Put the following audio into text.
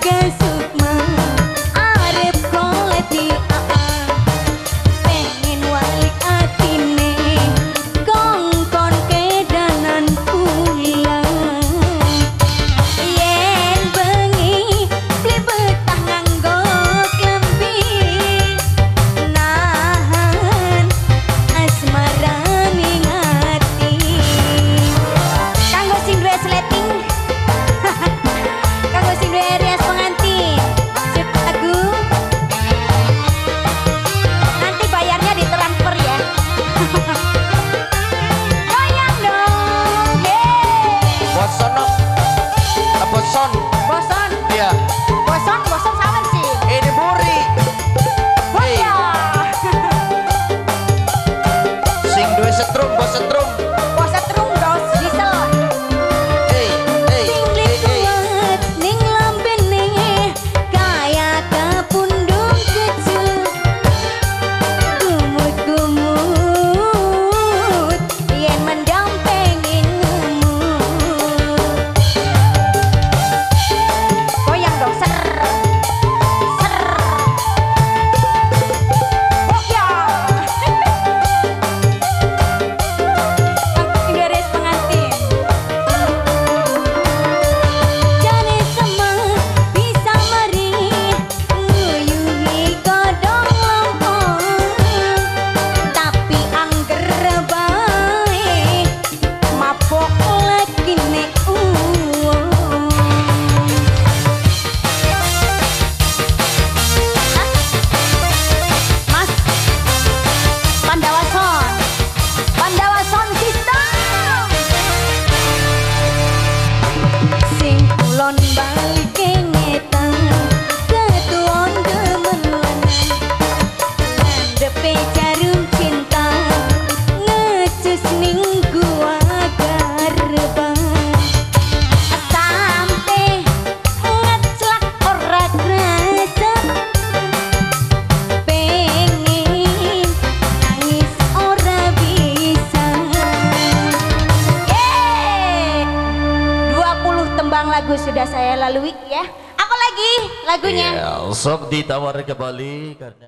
I guess. forget. lagu sudah saya lalui ya. Aku lagi lagunya. Yeah, sok ditawar kembali karena